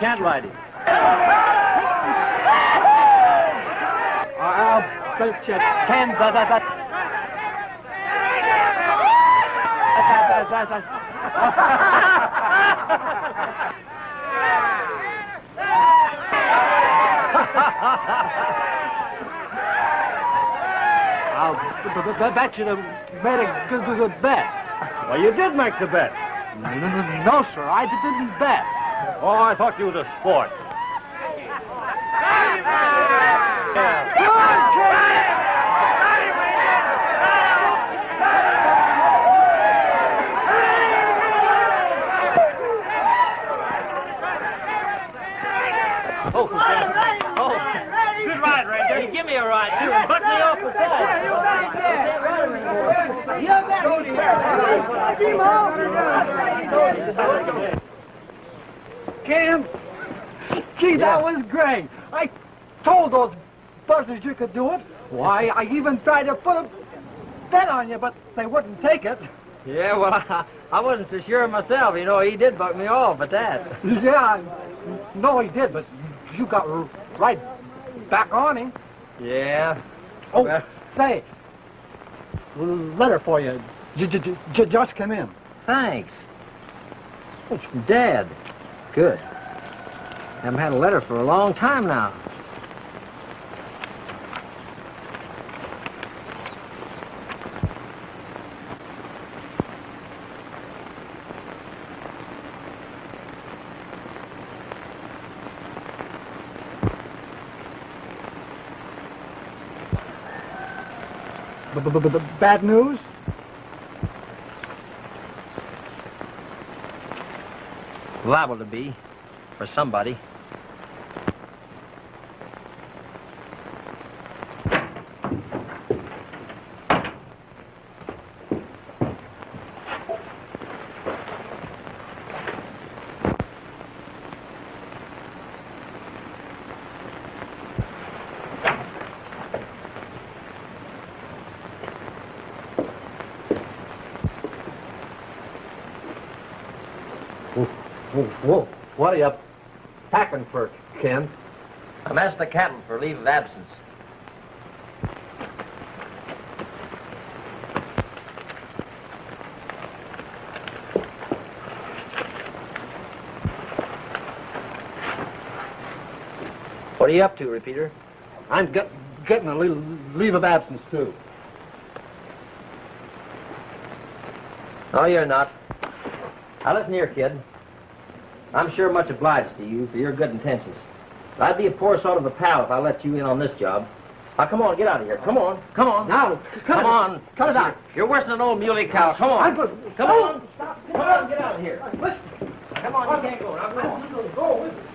can't ride ah, ah, him. I'll ah, bet you ten, but that, that. I'll bet you made a good, good, good bet. Well, you did make the bet. No, no, no, no, sir, I didn't bet. Oh, I thought you was a sport. Oh, oh, good ride, Ranger. Give me a ride, too. Put me off the Cam, gee, that was great. I told those buzzers you could do it. Why, I even tried to put a bet on you, but they wouldn't take it. Yeah, well, I, I wasn't so sure myself. You know, he did buck me off at that. Yeah, no, he did, but you got right back on him. Yeah. Oh, Well- say, letter for you. J- j- j- j- just come in. Thanks. It's from Dad. Good. Haven't had a letter for a long time now. B- b- b- Bad news? Liable to be. For somebody. Whoa, whoa. What are you packing for, Ken? I'm asking the captain for leave of absence. What are you up to, Repeater? I'm get, getting a little leave of absence, too. No, you're not. Now, listen here, kid. I'm sure much obliged to you for your good intentions. I'd be a poor sort of a pal if I let you in on this job. Now, come on, get out of here. Come on. Come on. Now, Come it. on. Cut it out. You're worse than an old muley cow. Come on. I'm. Come on. Stop. Come on, get out of here. Listen. Come on, you can't go. Now, go on.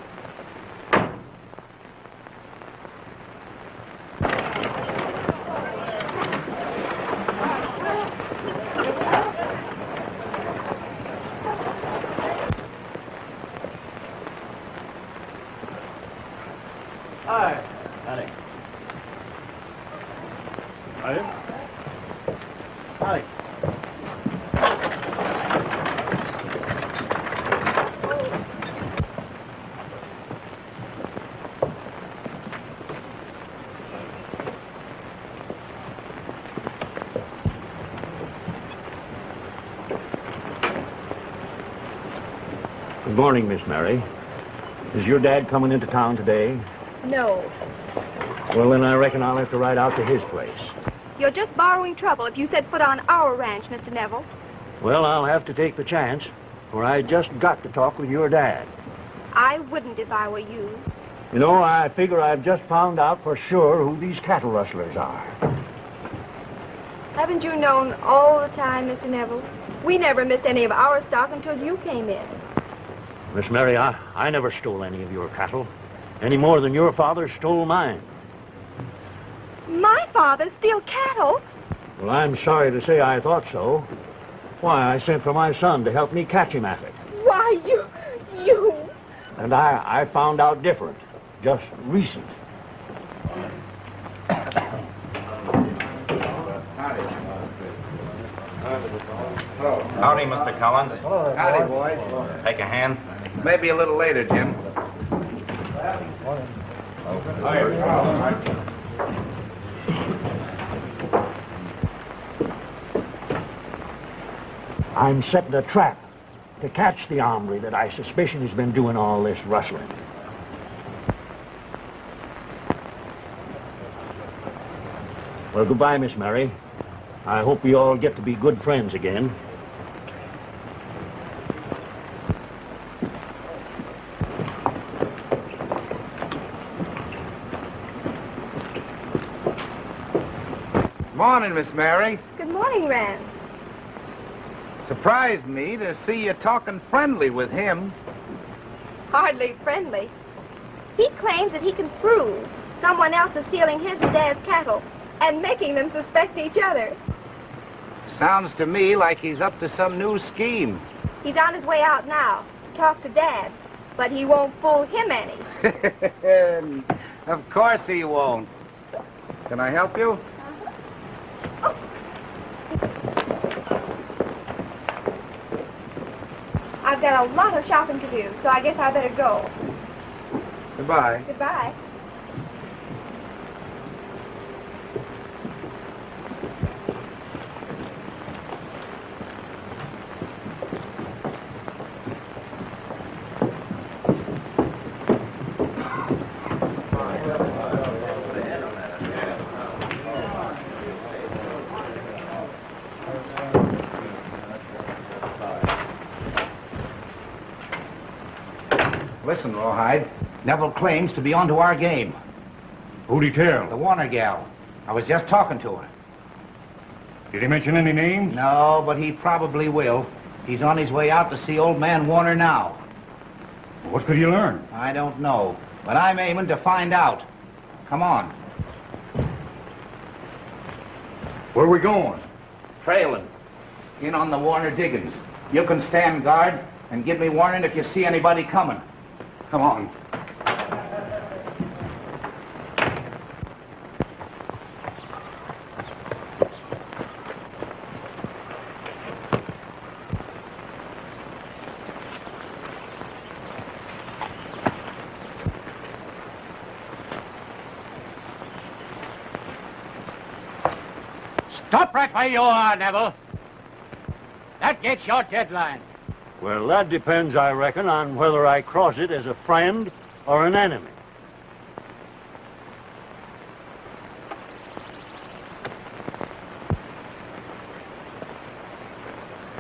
Hi. Howdy. Howdy. Howdy. Good morning, Miss Mary. Is your dad coming into town today? No. Well, then I reckon I'll have to ride out to his place. You're just borrowing trouble if you set foot on our ranch, Mr. Neville. Well, I'll have to take the chance, for I just got to talk with your dad. I wouldn't if I were you. You know, I figure I've just found out for sure who these cattle rustlers are. Haven't you known all the time, Mr. Neville? We never missed any of our stock until you came in. Miss Mary, I, I never stole any of your cattle, any more than your father stole mine. My father steal cattle? Well, I'm sorry to say I thought so. Why, I sent for my son to help me catch him at it. Why, you, you... And I, I found out different, just recent. Howdy, Mr. Collins. Howdy, boys. Take a hand. Maybe a little later, Jim. I'm setting a trap to catch the hombre that I suspicion has been doing all this rustling. Well, goodbye, Miss Mary. I hope we all get to be good friends again. Morning, Miss Mary. Good morning, Rand. Surprised me to see you talking friendly with him. Hardly friendly. He claims that he can prove someone else is stealing his and Dad's cattle and making them suspect each other. Sounds to me like he's up to some new scheme. He's on his way out now to talk to Dad, but he won't fool him any. of course he won't. Can I help you? I've got a lot of shopping to do, so I guess I better go. Goodbye. Goodbye. Listen, Rawhide. Neville claims to be onto our game. Who'd he tell? The Warner gal. I was just talking to her. Did he mention any names? No, but he probably will. He's on his way out to see old man Warner now. What could he learn? I don't know, but I'm aiming to find out. Come on. Where are we going? Trailing. In on the Warner diggings. You can stand guard and give me warning if you see anybody coming. Come on. Stop right where you are, Neville. That gets your deadline. Well, that depends, I reckon, on whether I cross it as a friend or an enemy.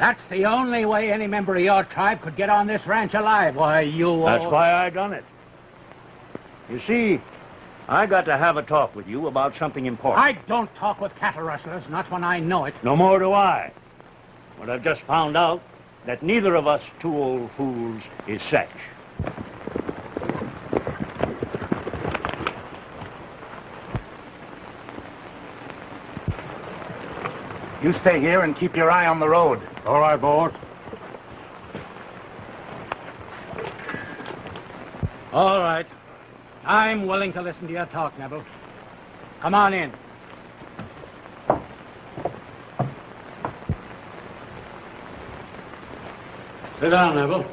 That's the only way any member of your tribe could get on this ranch alive. Why, you... That's why I done it. You see, I got to have a talk with you about something important. I don't talk with cattle rustlers, not when I know it. No more do I. But I've just found out that neither of us two old fools is such. You stay here and keep your eye on the road. All right, boss. All right. I'm willing to listen to your talk, Neville. Come on in. Sit down, Neville.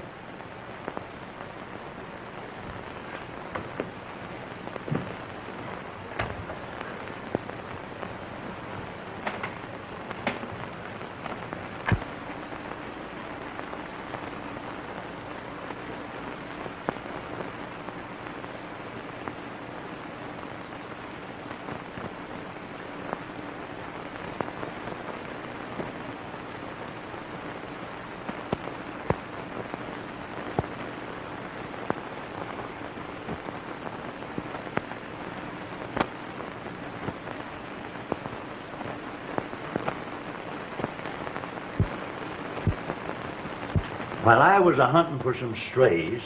While I was a hunting for some strays,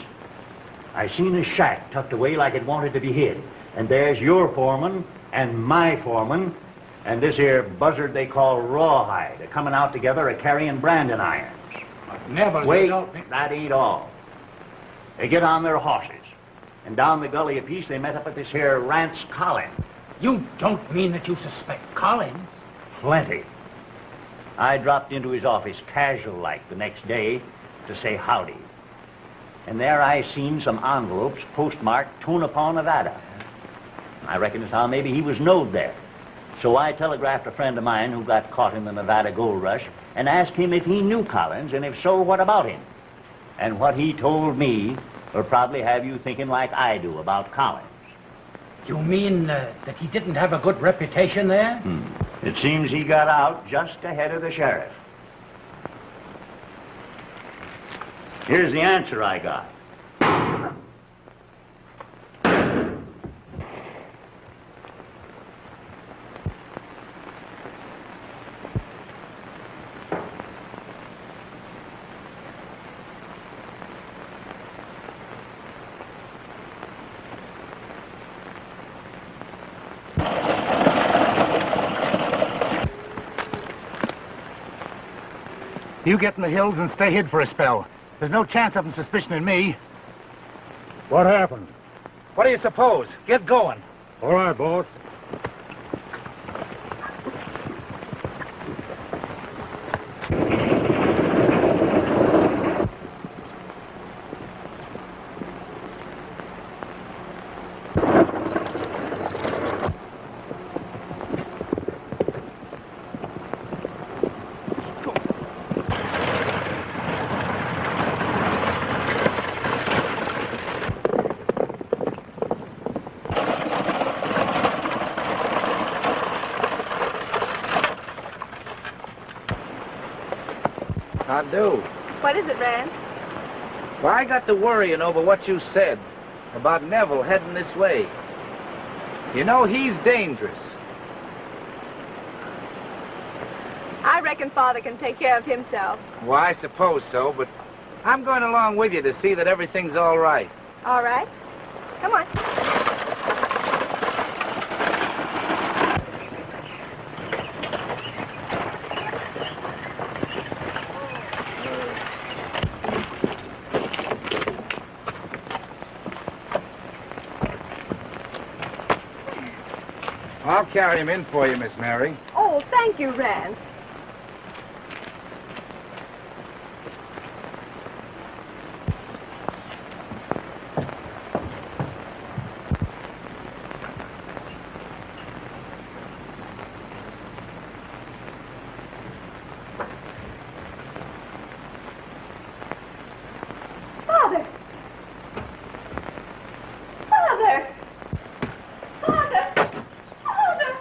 I seen a shack tucked away like it wanted to be hid. And there's your foreman and my foreman and this here buzzard they call Rawhide a coming out together a carrying branding irons. Neville, you Wait, don't think... that ain't all. They get on their horses. And down the gully a piece, they met up with this here Rance Collins. You don't mean that you suspect Collins? Plenty. I dropped into his office casual like the next day to say howdy. And there I seen some envelopes postmarked Tonopah, Nevada. I reckon as how maybe he was knowed there. So I telegraphed a friend of mine who got caught in the Nevada gold rush and asked him if he knew Collins, and if so, what about him. And what he told me will probably have you thinking like I do about Collins. You mean uh, that he didn't have a good reputation there? Hmm. It seems he got out just ahead of the sheriff. Here's the answer I got. You get in the hills and stay hid for a spell. There's no chance of them suspicioning me. What happened? What do you suppose? Get going. All right, boss. I do. What is it, Rand? Well, I got to worrying over what you said about Neville heading this way. You know, he's dangerous. I reckon Father can take care of himself. Well, I suppose so, but I'm going along with you to see that everything's all right. All right. Come on. I'll carry him in for you, Miss Mary. Oh, thank you, Rand. Father! Father! Father! Father!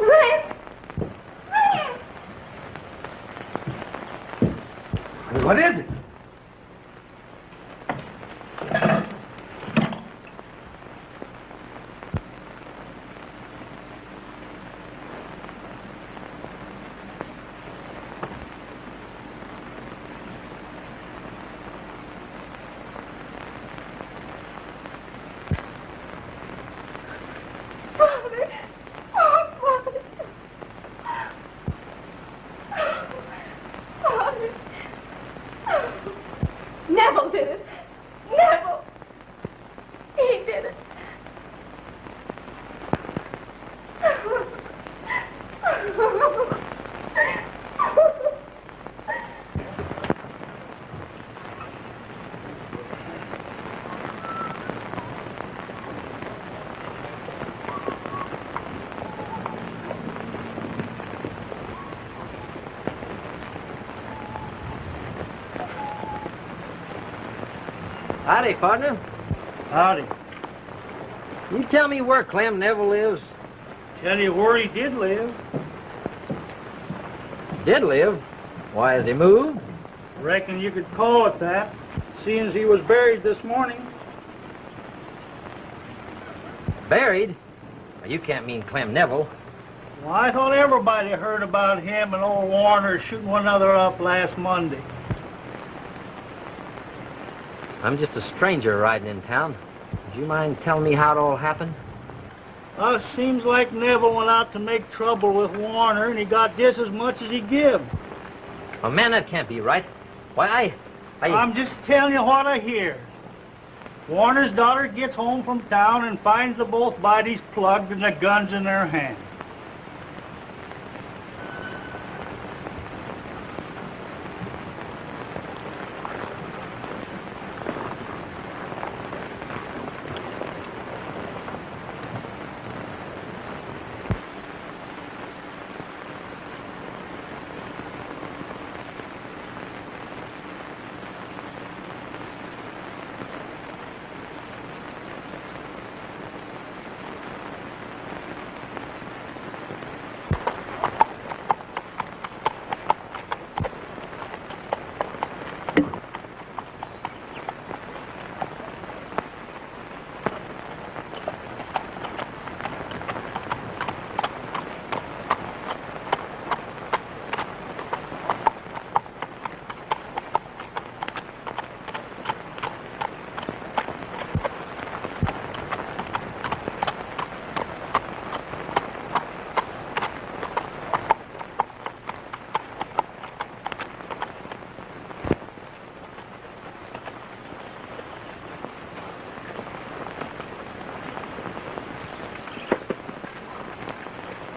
Rand! Rand! What is it? Father! Oh, Father! Father! Neville did it! Neville! He did it! Howdy, partner. Howdy. You tell me where Clem Neville lives. Tell you where he did live. Did live? Why, has he moved? Reckon you could call it that, seeing as he was buried this morning. Buried? Well, you can't mean Clem Neville. Well, I thought everybody heard about him and old Warner shooting one another up last Monday. I'm just a stranger riding in town. Would you mind telling me how it all happened? Well, it seems like Neville went out to make trouble with Warner, and he got just as much as he give. Oh, man, that can't be right. Why, I... I... I'm just telling you what I hear. Warner's daughter gets home from town and finds the both bodies plugged and the guns in their hands.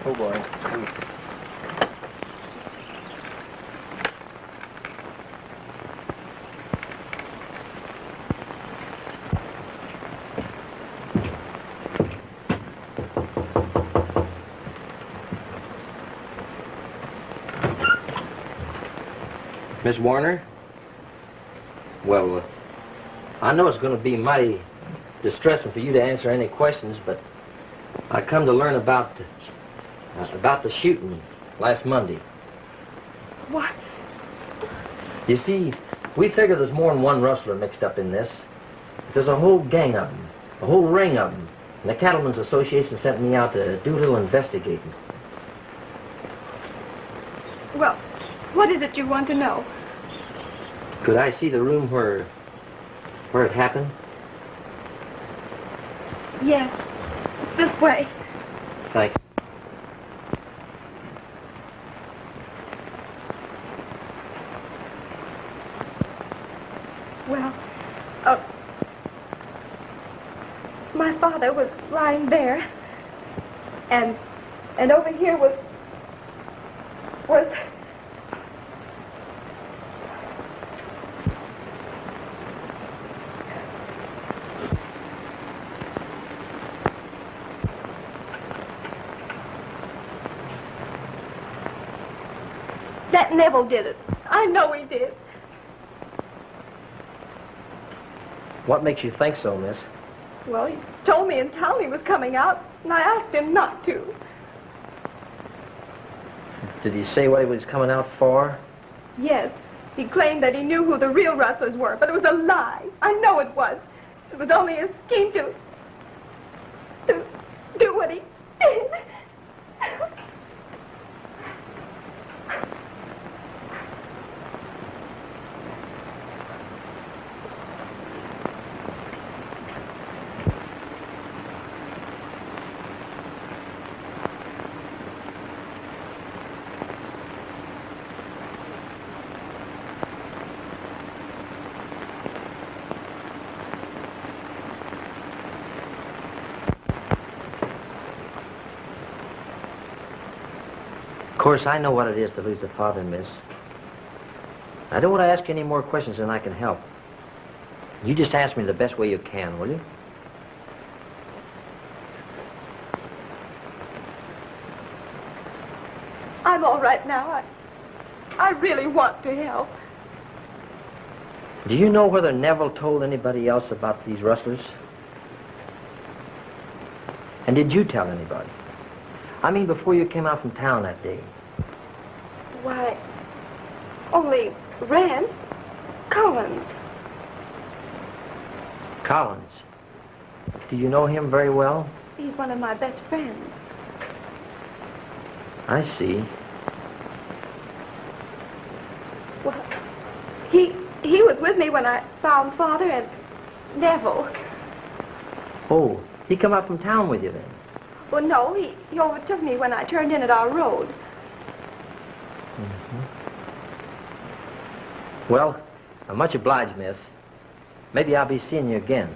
Oh, boy. Miss Warner? Well, uh, I know it's going to be mighty distressing for you to answer any questions, but I come to learn about uh, about the shooting last Monday. What? You see, we figure there's more than one rustler mixed up in this. There's a whole gang of them, a whole ring of them. And the Cattlemen's Association sent me out to do a little investigating. Well, what is it you want to know? Could I see the room where where it happened? Yes. This way. Thank you. Well, uh, my father was lying there, and and over here was was that Neville did it. I know he did. What makes you think so, miss? Well, he told me in town he was coming out, and I asked him not to. Did he say what he was coming out for? Yes, he claimed that he knew who the real rustlers were, but it was a lie. I know it was. It was only a scheme to... to do what he did. Of course, I know what it is to lose a father, miss. I don't want to ask you any more questions than I can help. You just ask me the best way you can, will you? I'm all right now. I, I really want to help. Do you know whether Neville told anybody else about these rustlers? And did you tell anybody? I mean, before you came out from town that day. Why, only Rand Collins. Collins. Do you know him very well? He's one of my best friends. I see. Well, he he was with me when I found Father and Neville. Oh, he come up from town with you then? Well, no, he, he overtook me when I turned in at our road. Well, I'm much obliged, miss. Maybe I'll be seeing you again.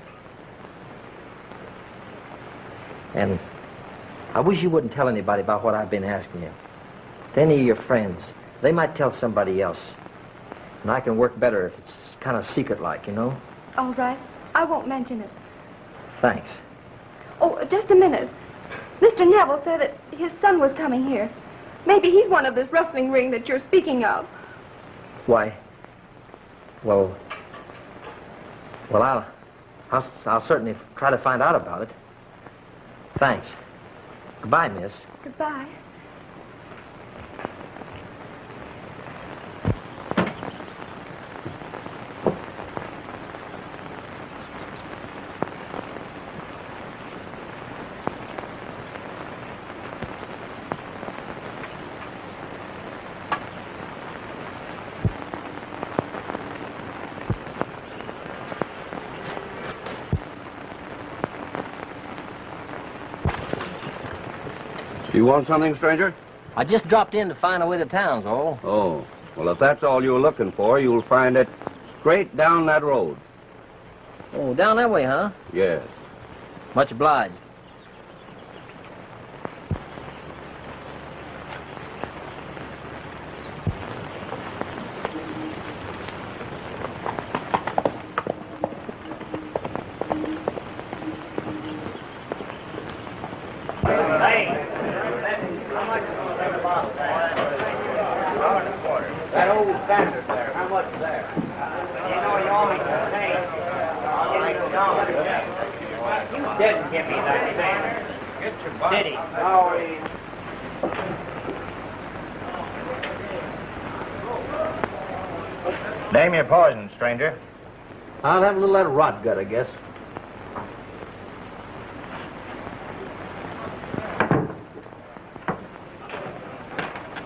And I wish you wouldn't tell anybody about what I've been asking you. To any of your friends. They might tell somebody else. And I can work better if it's kind of secret like, you know? All right. I won't mention it. Thanks. Oh, just a minute. Mr. Neville said that his son was coming here. Maybe he's one of this rustling ring that you're speaking of. Why? Well, well, I'll, I'll, I'll certainly try to find out about it. Thanks. Goodbye, miss. Goodbye. You want something, stranger? I just dropped in to find a way to town's all. Oh. Well, if that's all you're looking for, you'll find it straight down that road. Oh, down that way, huh? Yes. Much obliged. That old bastard there, how much is there? You know you only can pay. You didn't give me that thing. Get your butt. Did he? No, he... Name your poison, stranger. I'll have a little of that rot gut, I guess.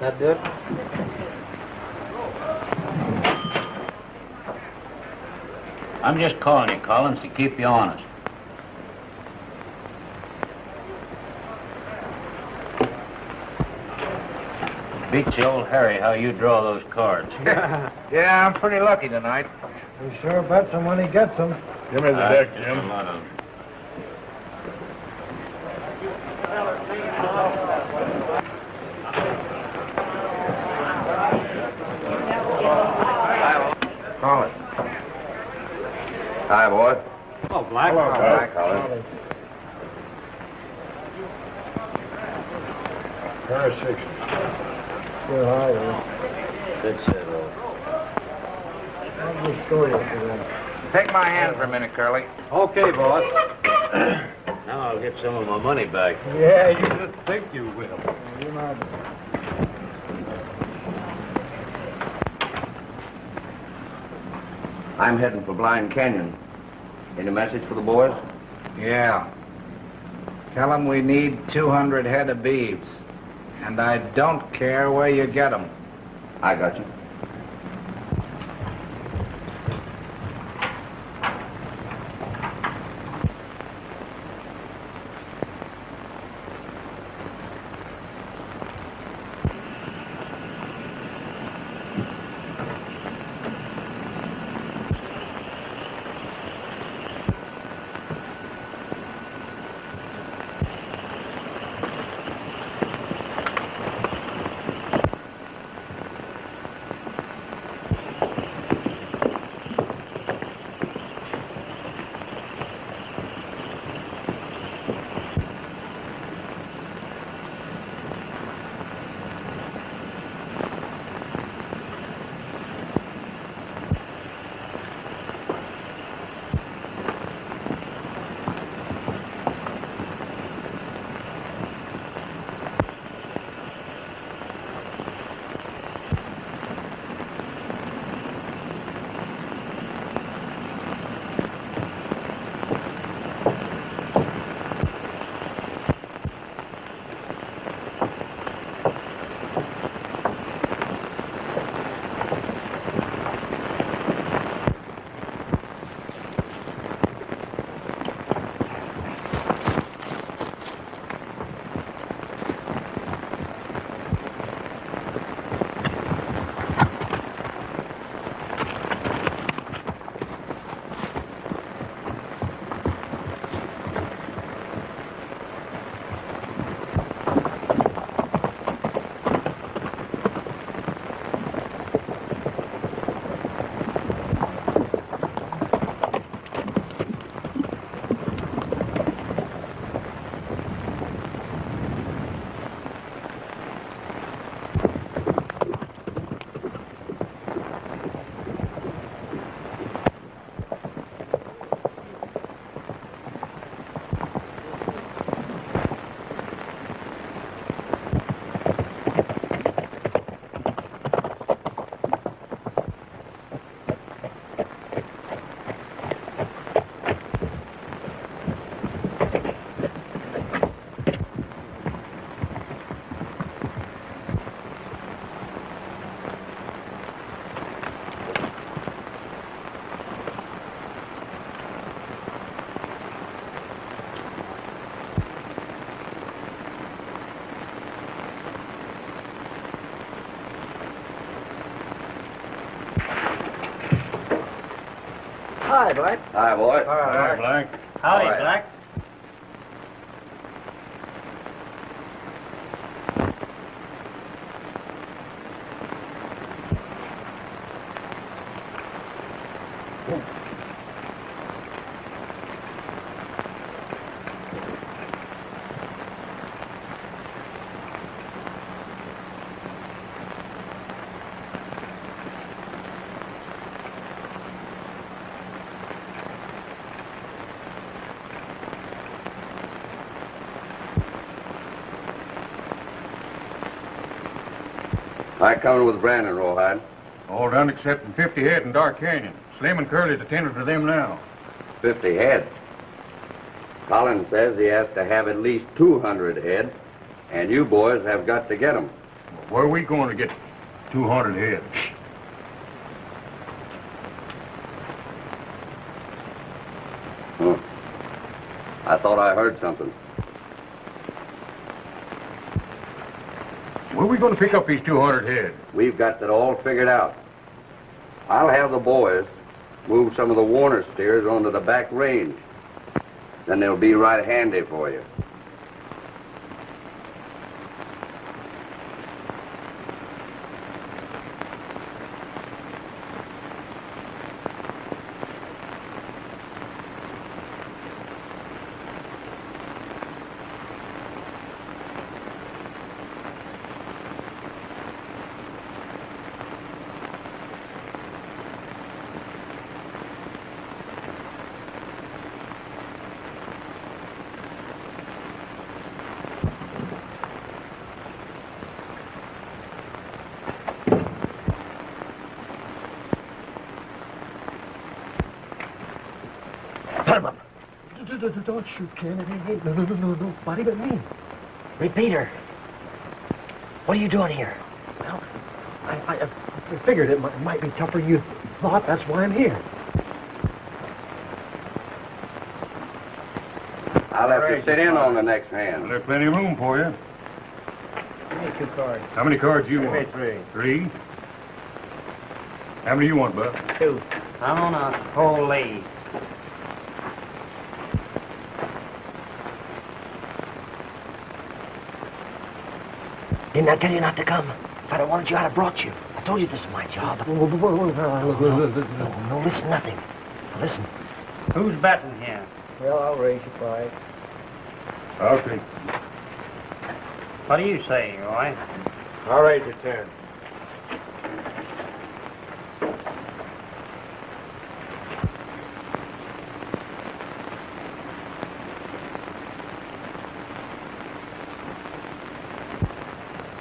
That do it? I'm just calling you, Collins, to keep you honest. Beats the old Harry how you draw those cards. yeah, I'm pretty lucky tonight. He sure bets him when he gets them. Give me the Uh, deck, Jim. a minute. Call it. Hi, boy. Oh, Black. Hi, Colin. Pair of six. Still higher. That's it, old. I'll just show you for that. Take my hand for a minute, Curly. Okay, boss. now I'll get some of my money back. Yeah, you just think you will. You're not. I'm heading for Blind Canyon. Any message for the boys? Yeah. Tell them we need 200 head of beeves. And I don't care where you get them. I got you. Hi, Black. Hi, boy. Hi, Black. Howdy, Black. I coming with Brandon, Rawhide. All done except 50 head in Dark Canyon. Slim and Curly's attending to them now. 50 head. Collins says he has to have at least 200 head, and you boys have got to get 'em. Where are we going to get 200 head? Huh. I thought I heard something. Where are we going to pick up these 200 head? We've got that all figured out. I'll have the boys move some of the Warner steers onto the back range. Then they'll be right handy for you. Put him up. Don't shoot, Ken. It ain't no, no, no, no, nobody but me. Repeater. What are you doing here? Well, I, I, I figured it might, might be tougher than you thought. That's why I'm here. I'll have All to sit in fine. on the next hand. There's plenty of room for you. Give me two cards. How many cards do you Give want? three. Three? How many do you want, Buck? Two. I'm on a whole lead. Didn't I tell you not to come? If I'd have wanted you, I'd have brought you. I told you this is my job. Look, look, look, look, No, no, listen, nothing. Listen. Who's betting here? Well, I'll raise you five. Okay. What do you say, Roy? I'll raise you ten.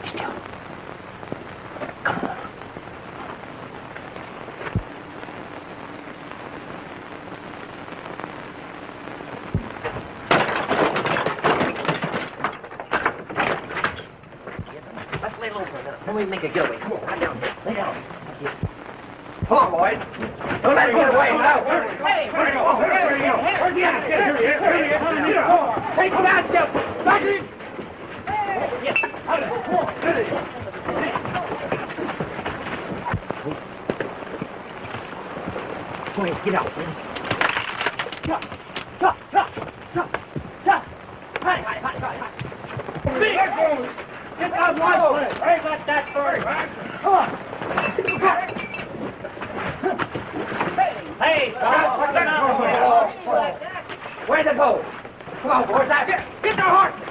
Be still. Come on. Let's lay low for a minute. Then we make a getaway. Come on, right down here. Lay down. Come on, boys. Don't let him get away now. Hey, where'd he go? Where'd he go? Where'd he at? Here he is. Here he is. Take that step. Back in. Yes. Come on. Go ahead, get out, man. Stop, stop, stop, stop, stop. Hi, hi, hi, hi, hi. Get that one. Hey, let that bird. Come on. Hey, stop. What's that Where'd they go? Come on, boys. Now, Get, get their horses.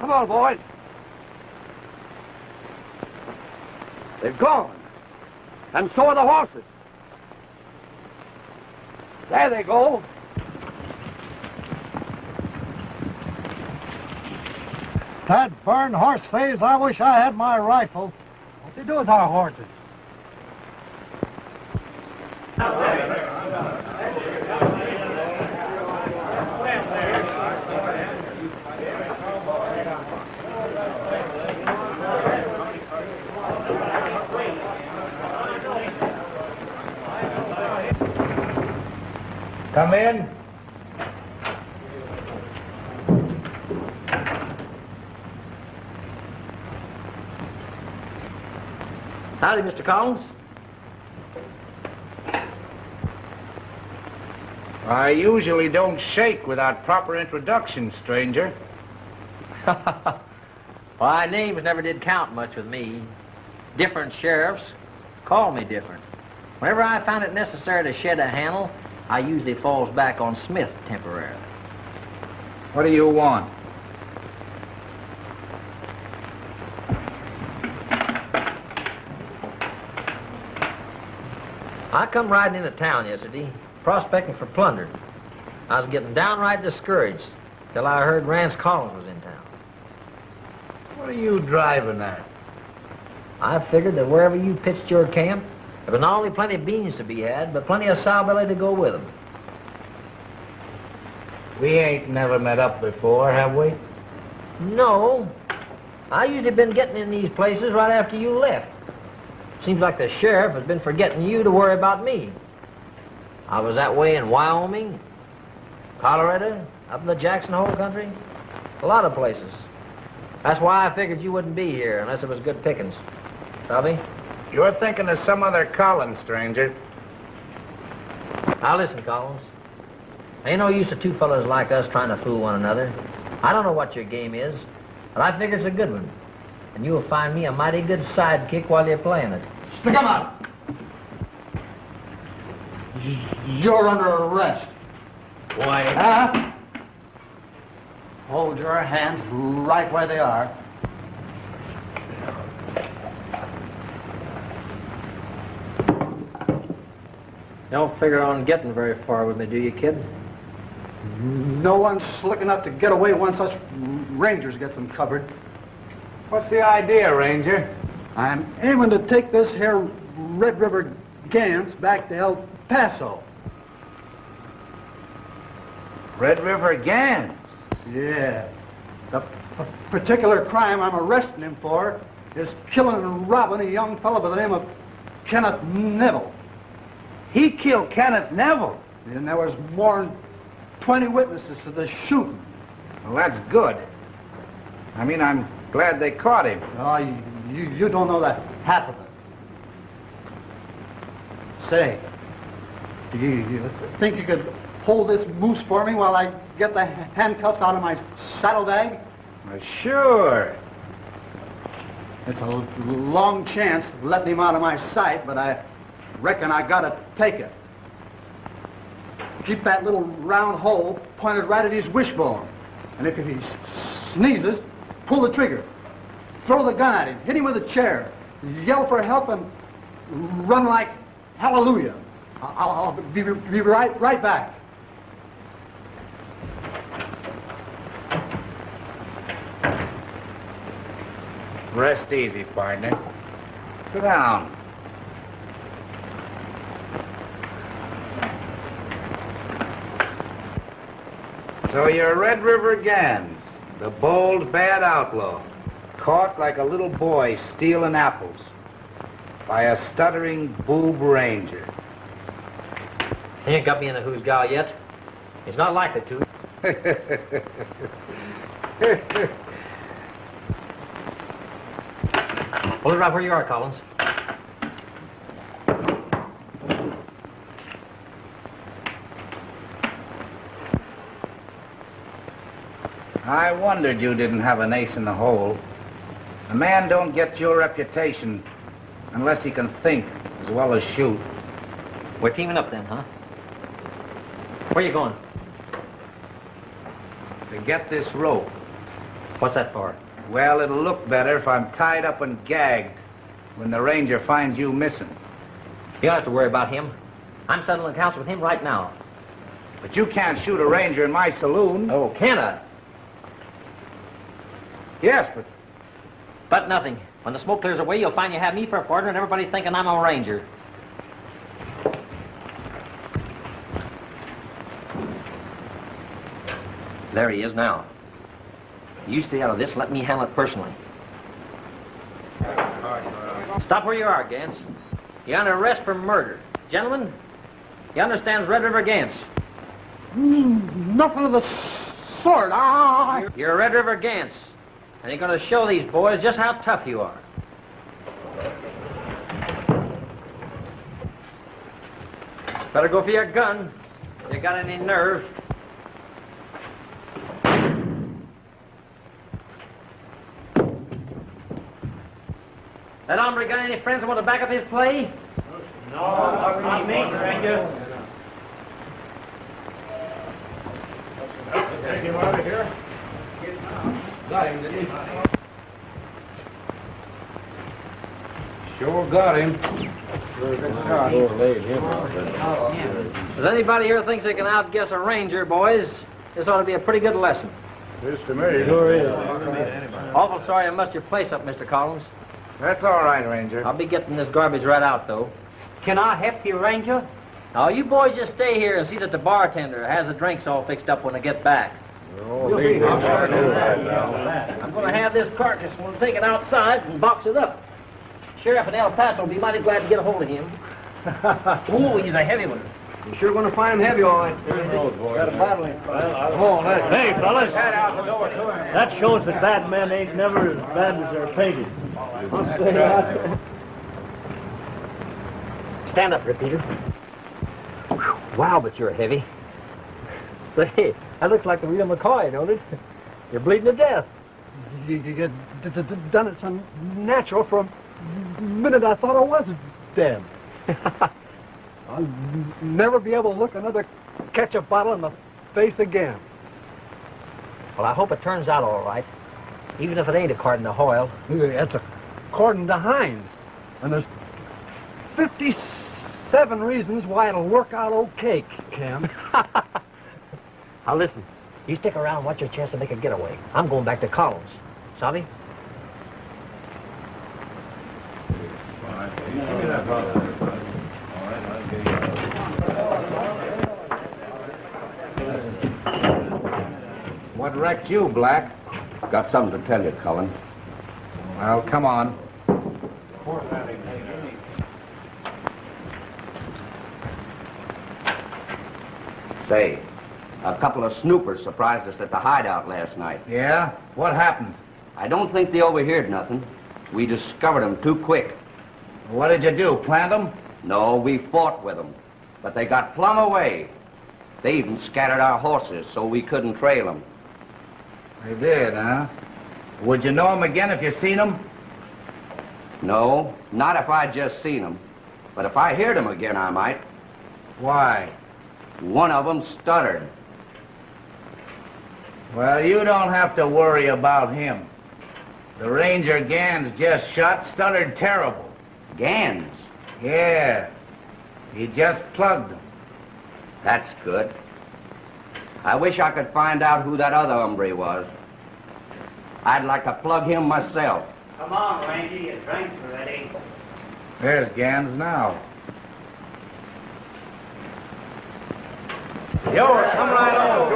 Come on, boys. They've gone. And so are the horses. There they go. That burned I wish I had my rifle. What they do with our horses? Come in. Howdy, Mr. Collins. I usually don't shake without proper introduction, stranger. Why, names never did count much with me. Different sheriffs call me different. Whenever I find it necessary to shed a handle, I usually falls back on Smith temporarily. What do you want? I come riding into town yesterday, prospecting for plunder. I was getting downright discouraged till I heard Rance Collins was in town. What are you driving at? I figured that wherever you pitched your camp, there was not only plenty of beans to be had, but plenty of sow belly to go with them. We ain't never met up before, have we? No. I usually been getting in these places right after you left. Seems like the sheriff has been forgetting you to worry about me. I was that way in Wyoming, Colorado, up in the Jackson Hole country, a lot of places. That's why I figured you wouldn't be here unless it was good pickings. Bobby? You're thinking of some other Collins, stranger. Now listen, Collins. Ain't no use of two fellas like us trying to fool one another. I don't know what your game is, but I figure it's a good one. And you'll find me a mighty good sidekick while you're playing it. Stick 'em out. You're under arrest. Why? Huh? Hold your hands right where they are. Don't figure on getting very far with me, do you, kid? No one's slick enough to get away once us rangers get them covered. What's the idea, Ranger? I'm aiming to take this here Red River Gans back to El Paso. Red River Gans. Yeah. The particular crime I'm arresting him for is killing and robbing a young fellow by the name of Kenneth Neville. He killed Kenneth Neville. And there was more than 20 witnesses to the shooting. Well, that's good. I mean, I'm glad they caught him. Oh, you, you, don't know that half of it. Say, do you, you think you could hold this moose for me while I get the handcuffs out of my saddlebag? Well, sure. It's a long chance of letting him out of my sight, but I reckon I gotta take it. Keep that little round hole pointed right at his wishbone. And if he sneezes, pull the trigger. Throw the gun at him. Hit him with a chair. Yell for help and run like hallelujah. I'll, I'll be, be right, right back. Rest easy, partner. Sit down. So you're Red River Gans, the bold, bad outlaw, caught like a little boy stealing apples by a stuttering boob ranger. He ain't got me in the who's gal yet. He's not likely to. Hold it right where you are, Collins. I wondered you didn't have an ace in the hole. A man don't get your reputation unless he can think as well as shoot. We're teaming up then, huh? Where you going? To get this rope. What's that for? Well, it'll look better if I'm tied up and gagged when the ranger finds you missing. You don't have to worry about him. I'm settling accounts with him right now. But you can't shoot a ranger in my saloon. Oh, can I? Yes, but But nothing. When the smoke clears away, you'll find you have me for a partner and everybody thinking I'm a ranger. There he is now. You stay out of this. Let me handle it personally. Stop where you are, Gans. You're under arrest for murder. Gentlemen, he understands Red River Gans? Mm, Nothing of the sort. Ah, You're Red River Gans. And you're going to show these boys just how tough you are. Better go for your gun. You got any nerve? That hombre got any friends who want to back up his play? No, not me. Take him out of here. Got him. Sure got him. Does anybody here thinks they can outguess a ranger, boys? This ought to be a pretty good lesson. This to me. Sure is. Awful sorry I messed your place up, Mr. Collins. That's all right, Ranger. I'll be getting this garbage right out, though. Can I help you, Ranger? Now, you boys just stay here and see that the bartender has the drinks all fixed up when I get back. Oh, leave him. I'm going to have this carcass We'll take it outside and box it up. Sheriff in El Paso will be mighty glad to get a hold of him. oh, he's a heavy one. You're sure gonna find him heavy, all right. Got a bottle in Hey, fellas. That shows that bad men ain't never as bad as they're painted. Stand up, Repeater. Wow, but you're heavy. Say, that looks like the real McCoy, don't it? You're bleeding to death. You, done it some natural from the minute I thought I was dead. I'll never be able to look another ketchup bottle in the face again. Well, I hope it turns out all right. Even if it ain't a Cardin de Hoyle. It's according to Heinz. And there's 57 reasons why it'll work out okay, Cam. Now listen, you stick around watch your chance to make a getaway. I'm going back to Collins. Sabe? What wrecked you, Black? Got something to tell you, Cullen. Well, come on. Say, a couple of snoopers surprised us at the hideout last night. Yeah? What happened? I don't think they overheard nothing. We discovered them too quick. What did you do? Plant them? No, we fought with them. But they got plumb away. They even scattered our horses so we couldn't trail them. They did, huh? Would you know them again if you seen them? No, not if I just seen them. But if I heard them again, I might. Why? One of them stuttered. Well, you don't have to worry about him. The ranger Gans just shot stuttered terrible. Gans. Yeah. He just plugged him. That's good. I wish I could find out who that other hombre was. I'd like to plug him myself. Come on, Ranger, your drinks are ready. There's Gans now. Yo, come right on.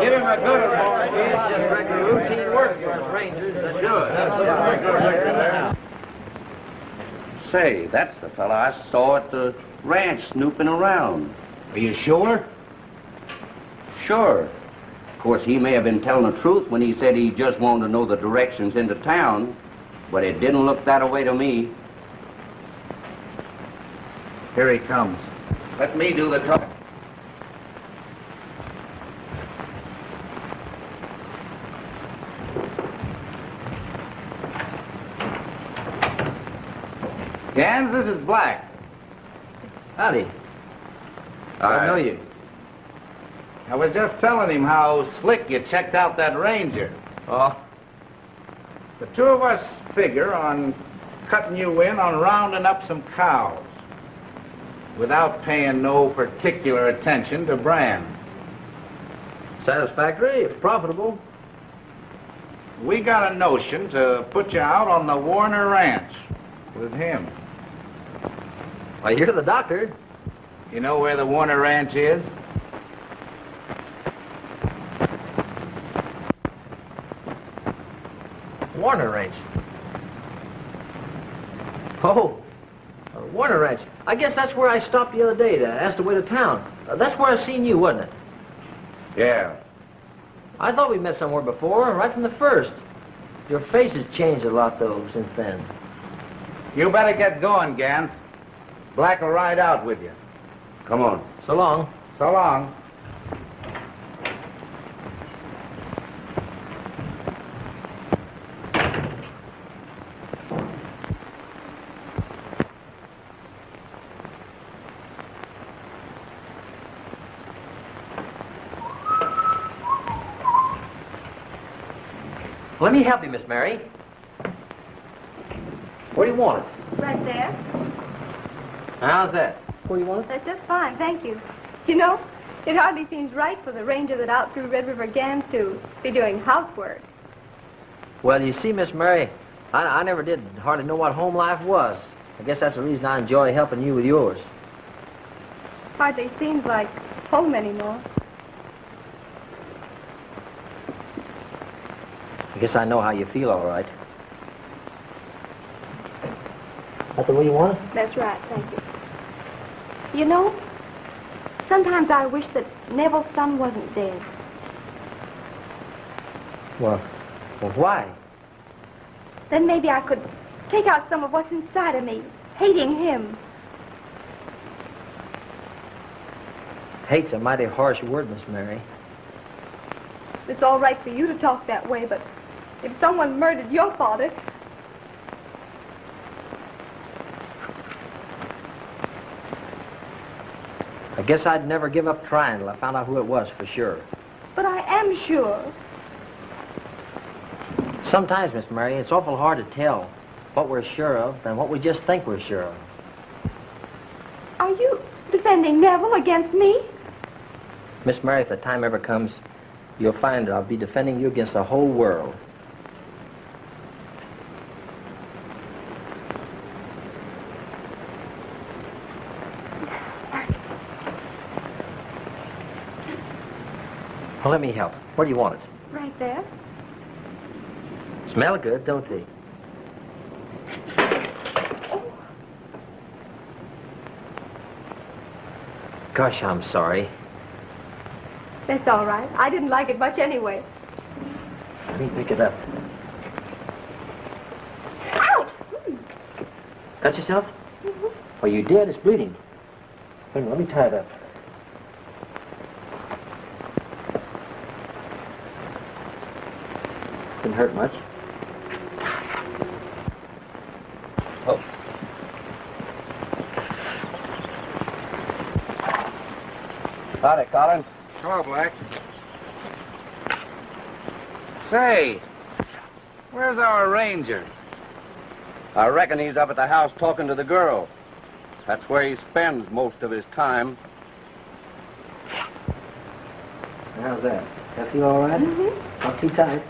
Give him a good one. It's just regular routine work for us Rangers. That's good. Say, that's the fella I saw at the ranch snooping around. Are you sure? Sure. Of course, he may have been telling the truth when he said he just wanted to know the directions into town, but it didn't look that way to me. Here he comes. Let me do the talking. Gans, this is Black. Howdy. I know you. I was just telling him how slick you checked out that ranger. Oh, The two of us figure on cutting you in on rounding up some cows without paying no particular attention to brands. satisfactory, if profitable. We got a notion to put you out on the Warner Ranch with him. Why, you're the doctor. You know where the Warner Ranch is? Warner Ranch. Oh, uh, Warner Ranch. I guess that's where I stopped the other day to ask the way to town. Uh, that's where I seen you, wasn't it? Yeah. I thought we met somewhere before, right from the first. Your face has changed a lot, though, since then. You better get going, Gans. Black will ride out with you. Come on. So long. So long. Let me help you, Miss Mary. Where do you want it? Right there. How's that? Where do you want it? That's just fine, thank you. You know, it hardly seems right for the ranger that out through Red River Gans to be doing housework. Well, you see, Miss Mary, I, I never did hardly know what home life was. I guess that's the reason I enjoy helping you with yours. Hardly seems like home anymore. I guess I know how you feel, all right. That the way you want it? That's right, thank you. You know, sometimes I wish that Neville's son wasn't dead. Well, well, why? Then maybe I could take out some of what's inside of me, hating him. Hate's a mighty harsh word, Miss Mary. It's all right for you to talk that way, but if someone murdered your father, guess I'd never give up trying till I found out who it was for sure. but I am sure. Sometimes, Miss Mary, it's awful hard to tell what we're sure of and what we just think we're sure of. Are you defending Neville against me? Miss Mary, if the time ever comes, you'll find that I'll be defending you against the whole world. Well, let me help. Where do you want it? Right there. Smell good, don't they? Gosh, I'm sorry. That's all right. I didn't like it much anyway. Let me pick it up. Ouch! Cut yourself? Oh, you did? It's bleeding. Wait minute, let me tie it up. Didn't hurt much. Oh. Howdy, Collins. Hello, Black. Say, where's our ranger? I reckon he's up at the house talking to the girl. That's where he spends most of his time. How's that? That feel all right? Mm-hmm. Not too tight?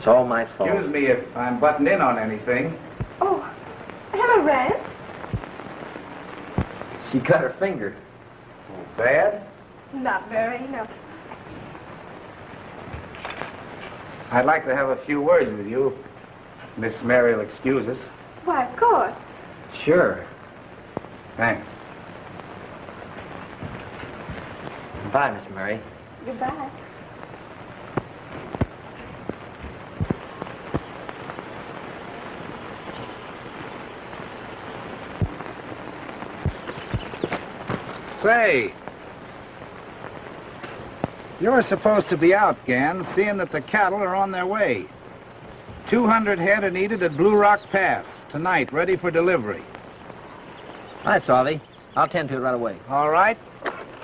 It's all my fault. Excuse me if I'm butting in on anything. Oh, hello, Rance. She cut her finger. Oh, bad? Not very, no. I'd like to have a few words with you. Miss Mary will excuse us. Why, of course. Sure. Thanks. Bye, Miss Murray. Goodbye. Say, you're supposed to be out, Gan, seeing that the cattle are on their way. 200 head are needed at Blue Rock Pass tonight, ready for delivery. Hi, Salvi. I'll tend to it right away. All right?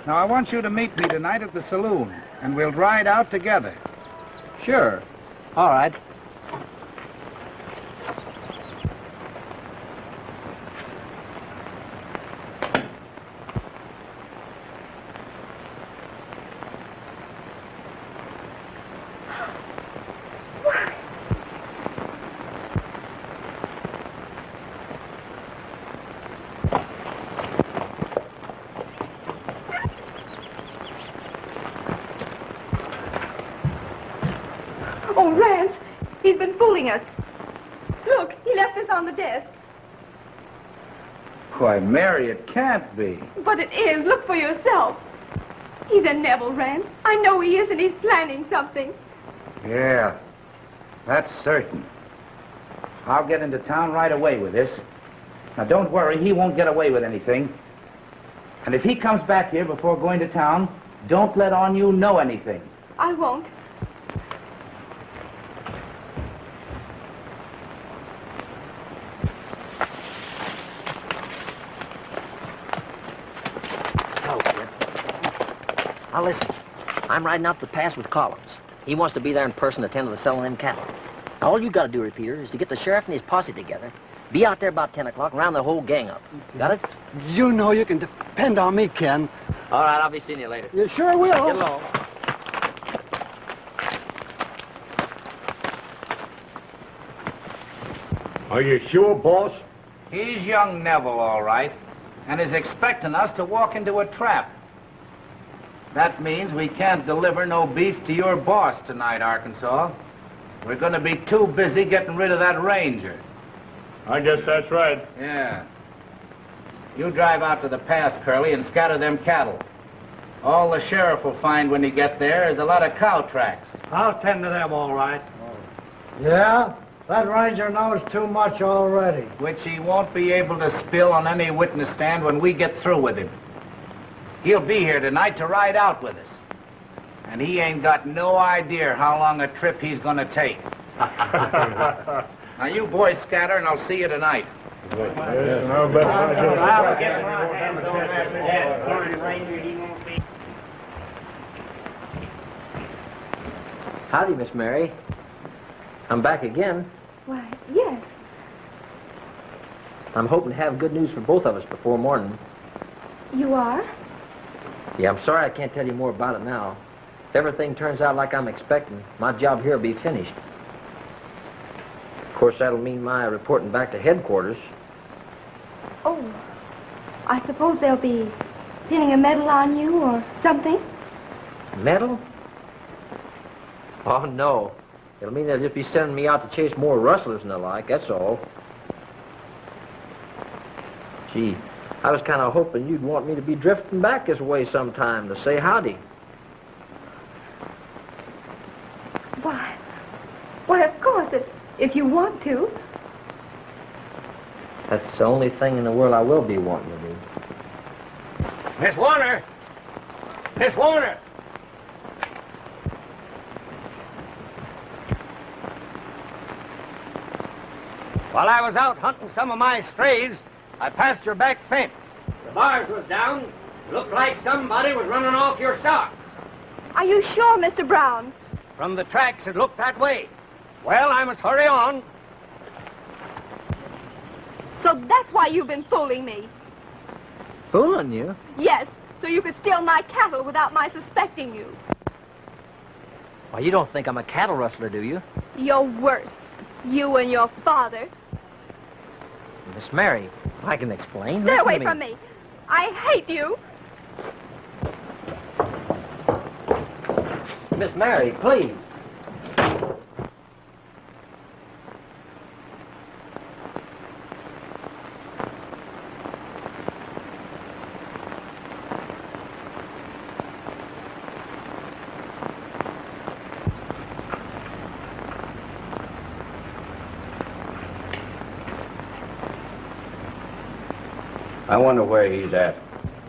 Now, I want you to meet me tonight at the saloon, and we'll ride out together. Sure. All right. Oh, Rance, he's been fooling us. Look, he left this on the desk. Why, Mary, it can't be. But it is. Look for yourself. He's a Neville, Rance. I know he is, and he's planning something. Yeah, that's certain. I'll get into town right away with this. Now, don't worry, he won't get away with anything. And if he comes back here before going to town, don't let on you know anything. I won't. Oh, kid. Now listen, I'm riding out the pass with Collins. He wants to be there in person to attend to the selling them cattle. Now, all you got to do, Repeater, is to get the sheriff and his posse together. Be out there about 10 o'clock and round the whole gang up. Got it? You know you can depend on me, Ken. All right, I'll be seeing you later. You sure will. Get along. Are you sure, boss? He's young Neville, all right, and is expecting us to walk into a trap. That means we can't deliver no beef to your boss tonight, Arkansas. We're going to be too busy getting rid of that ranger. I guess that's right. Yeah. You drive out to the pass, Curly, and scatter them cattle. All the sheriff will find when he get there is a lot of cow tracks. I'll tend to them all right. Oh. Yeah? That ranger knows too much already. Which he won't be able to spill on any witness stand when we get through with him. He'll be here tonight to ride out with us. And he ain't got no idea how long a trip he's gonna take. now you boys scatter and I'll see you tonight. Howdy, Miss Mary. I'm back again. Why, yes. I'm hoping to have good news for both of us before morning. You are? Yeah, I'm sorry I can't tell you more about it now. If everything turns out like I'm expecting, my job here will be finished. Of course, that'll mean my reporting back to headquarters. Oh. I suppose they'll be pinning a medal on you or something? Medal? Oh, no. It'll mean they'll just be sending me out to chase more rustlers and the like, that's all. Gee, I was kind of hoping you'd want me to be drifting back this way sometime to say howdy. Why? Why, of course, if, if you want to. That's the only thing in the world I will be wanting to do. Miss Warner! Miss Warner! While I was out hunting some of my strays, I passed your back fence. The bars was down. Looked like somebody was running off your stock. Are you sure, Mr. Brown? From the tracks, it looked that way. Well, I must hurry on. So that's why you've been fooling me. Fooling you? Yes, so you could steal my cattle without my suspecting you. Why, you don't think I'm a cattle rustler, do you? You're worse. You and your father. Miss Mary, I can explain. Stay Listen away to from me. I hate you. Miss Mary, please. I wonder where he's at.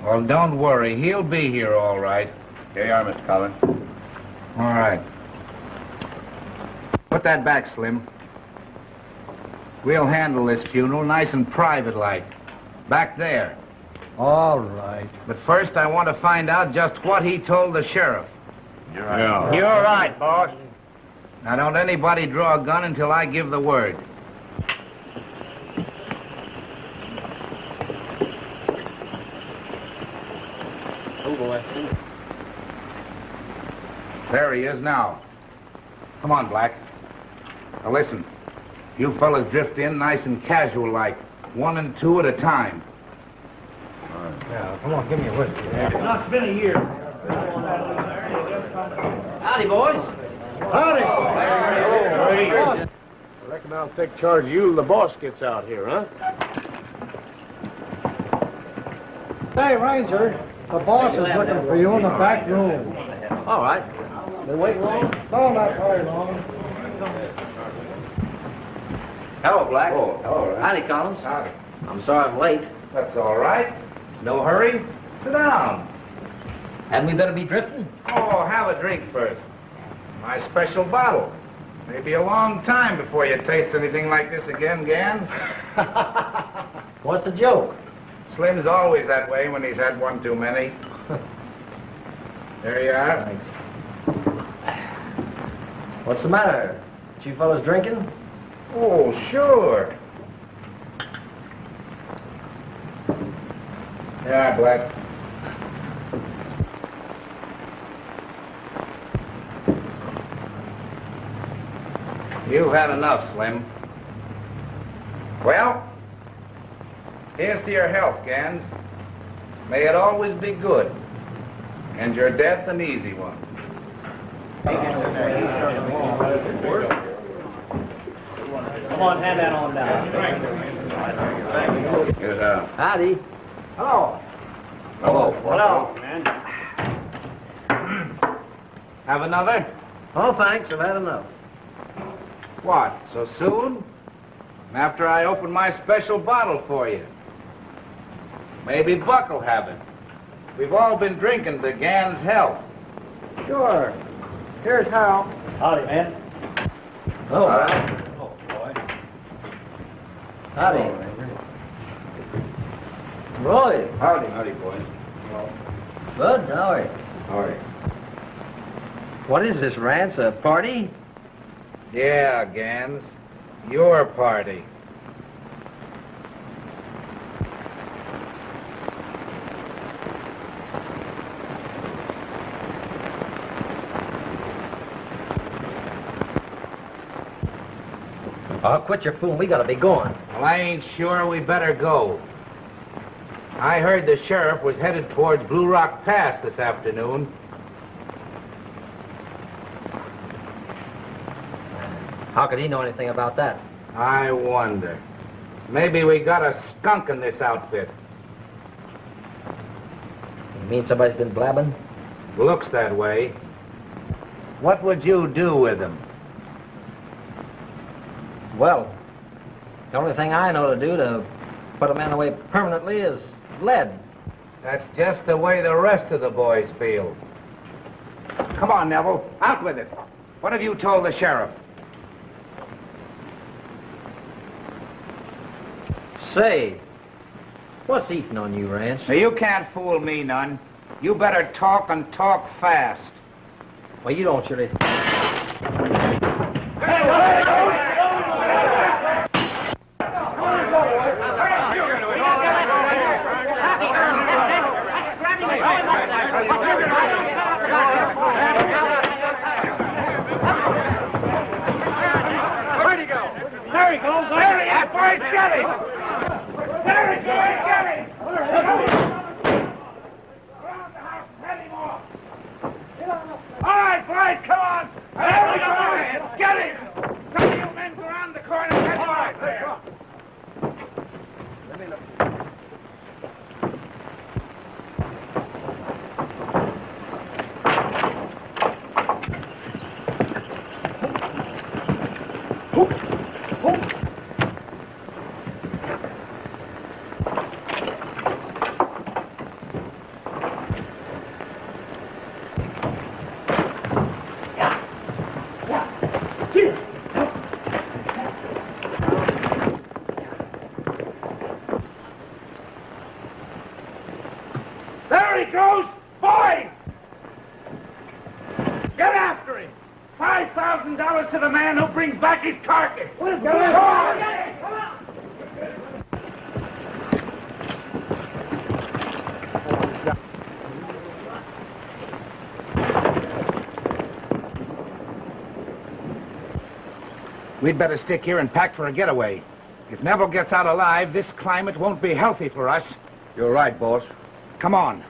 Well, don't worry. He'll be here all right. Here you are, Mr. Collins. All right. Put that back, Slim. We'll handle this funeral nice and private-like. Back there. All right. But first, I want to find out just what he told the sheriff. You're right. You're right, boss. Now, don't anybody draw a gun until I give the word. Oh. There he is now. Come on, Black. Now, listen. You fellas drift in nice and casual like, one and two at a time. Yeah, come on, give me a whiskey. Now, it's been a year. Howdy, boys. Howdy. I reckon I'll take charge of you till the boss gets out here, huh? Hey, Ranger, the boss is looking for you in the back room. All right. Been waiting long? No, not very long. Hello, Black. Oh, hello, Ray. Howdy, Collins. Howdy. I'm sorry I'm late. That's all right. No hurry. Sit down. Hadn't we better be drifting? Oh, have a drink first. My special bottle. Maybe a long time before you taste anything like this again, Gans. What's the joke? Slim's always that way when he's had one too many. There you are. Thanks. What's the matter? You fellas drinking? Oh, sure. Yeah, Black. You've had enough, Slim. Well, here's to your health, Gans. May it always be good, and your death an easy one. Come on, hand that on down. Yes, uh, Howdy. Hello. hello. Hello, man. Have another? Oh, thanks. I've had enough. What, so soon? After I open my special bottle for you. Maybe Buck'll have it. We've all been drinking to Gan's health. Sure. Here's how. Howdy, man. Oh, All right. Oh, boy. howdy. Roy. Howdy. Howdy, boys. Good. How are you? How are you? What is this, Rance? A party? Yeah, Gans. Your party. Oh, quit your fooling. We gotta be going. Well, I ain't sure we better go. I heard the sheriff was headed towards Blue Rock Pass this afternoon. How could he know anything about that? I wonder. Maybe we got a skunk in this outfit. You mean somebody's been blabbing? Looks that way. What would you do with him? Well, the only thing I know to do to put a man away permanently is lead. That's just the way the rest of the boys feel. Come on, Neville. Out with it. What have you told the sheriff? Say, what's eating on you, Rance? Now, you can't fool me none. You better talk and talk fast. Well, you don't surely. Where'd he go? There he goes. There he is. Boys, get him. There he goes. Get him. All right, boys, come on. There we go. Get him. Some of you men go around the corner. Get him right there. There he goes! Boys! Get after him! Five thousand dollars to the man who brings back his carcass! Come on! Come on! We'd better stick here and pack for a getaway. If Neville gets out alive, this climate won't be healthy for us. You're right, boss. Come on.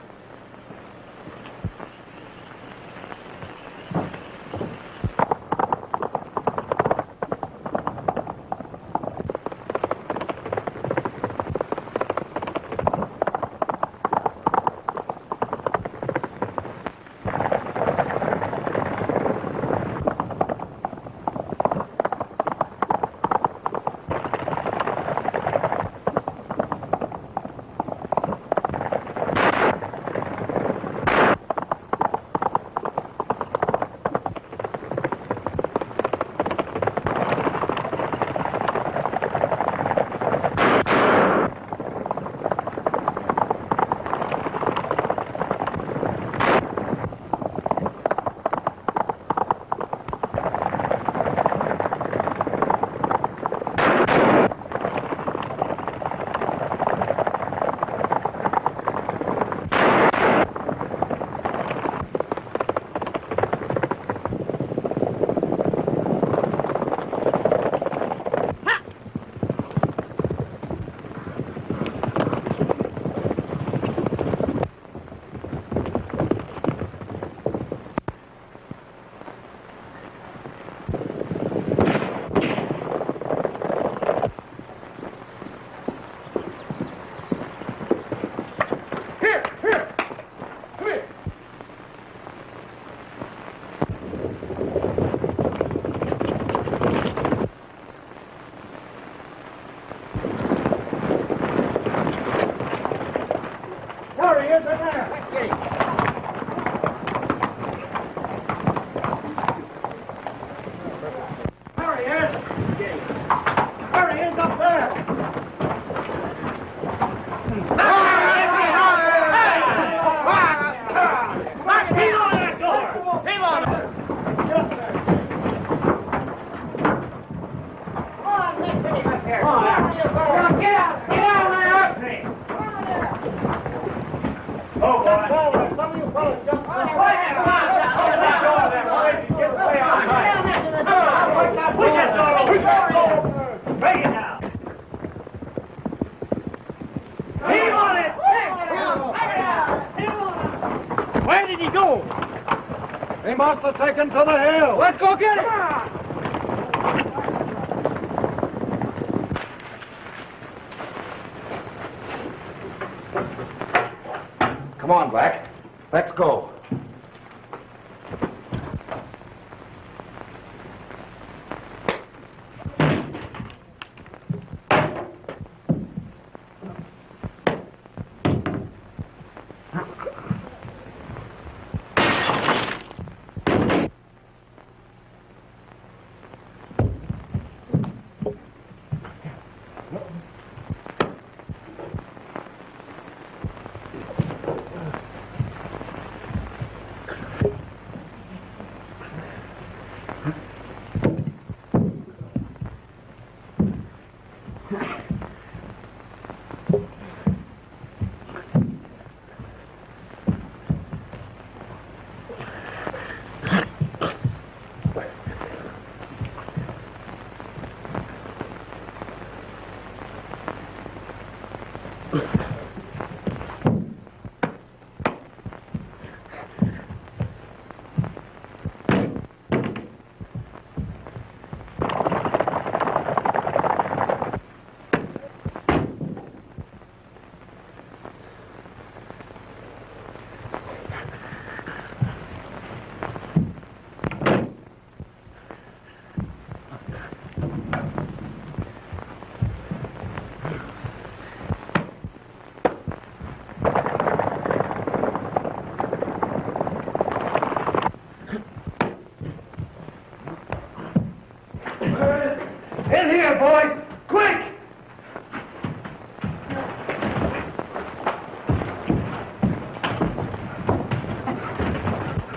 Did he go? He must have taken to the hill. Let's go get him! Come on, Black. Let's go.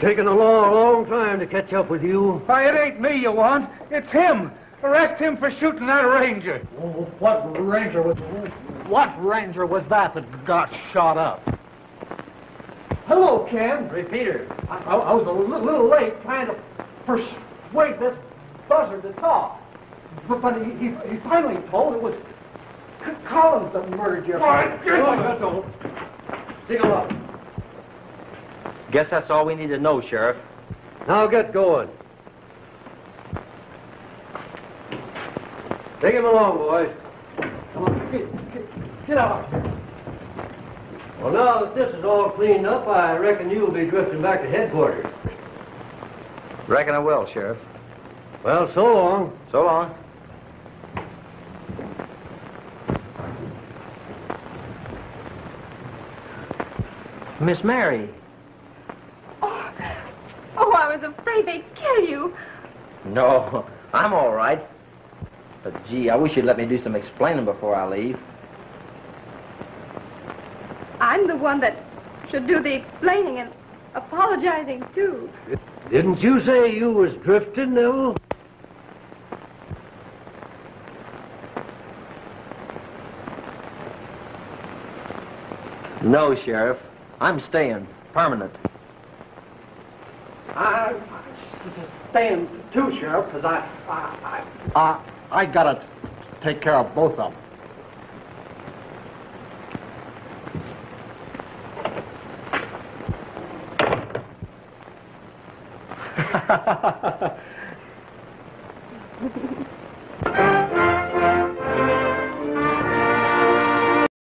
Taking a long, long time to catch up with you. Why, it ain't me you want. It's him. Arrest him for shooting that ranger. What ranger was... What ranger was that that got shot up? Hello, Ken. Repeater. I, I, I was a little, little late trying to persuade this buzzard to talk. But, but he, he, finally told it was C- Collins that murdered Why, you're- Oh, Take a look. Guess that's all we need to know, Sheriff. Now get going. Take him along, boys. Come on, get, get, get out. Well, now that this is all cleaned up, I reckon you'll be drifting back to headquarters. Reckon I will, Sheriff. Well, so long. So long. Miss Mary. I was afraid they'd kill you. No, I'm all right. But gee, I wish you'd let me do some explaining before I leave. I'm the one that should do the explaining and apologizing, too. Didn't you say you was drifting, Neville? No, Sheriff. I'm staying. Permanent. I, I'm staying too, Sheriff, because I, I, I, I, I gotta take care of both of them.